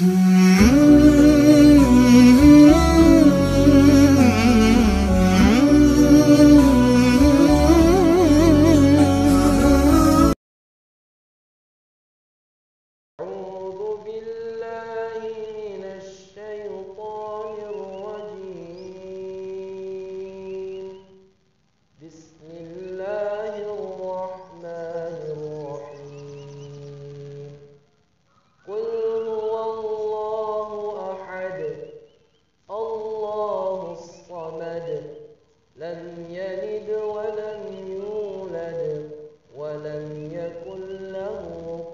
Mm-hmm. الصمد لم يلد ولم يولد ولم يكن له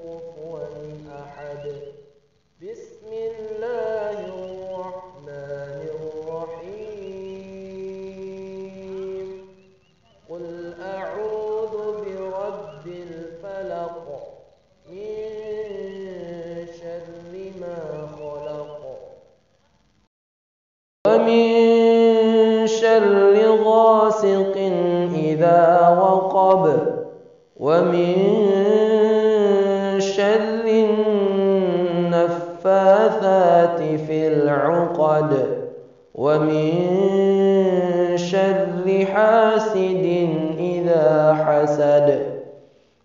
كفوا أحد. بسم الله شر غاسق إذا وقب ومن شر النفاثات في العقد ومن شر حاسد إذا حسد.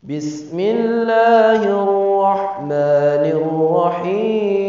بسم الله الرحمن الرحيم.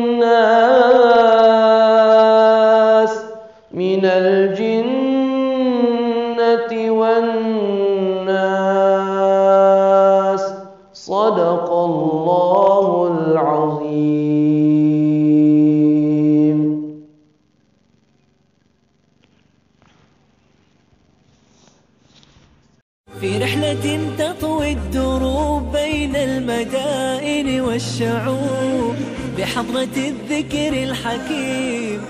والناس. صدق الله العظيم. في رحلة تطوي الدروب بين المدائن والشعوب بحضرة الذكر الحكيم.